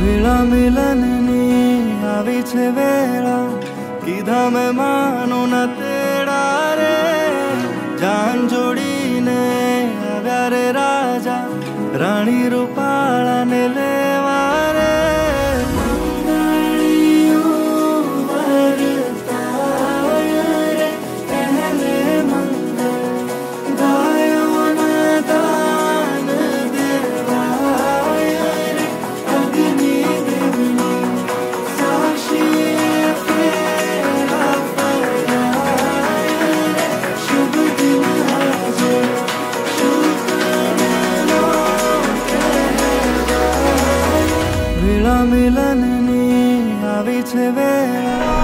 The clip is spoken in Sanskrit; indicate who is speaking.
Speaker 1: वेला मिलन नी आवी छे वेला किधा मैं मानो न तेरा रे जान जोड़ी ने आवे रे राजा रानी रूपाला ने મિલનની આવી છે વેળા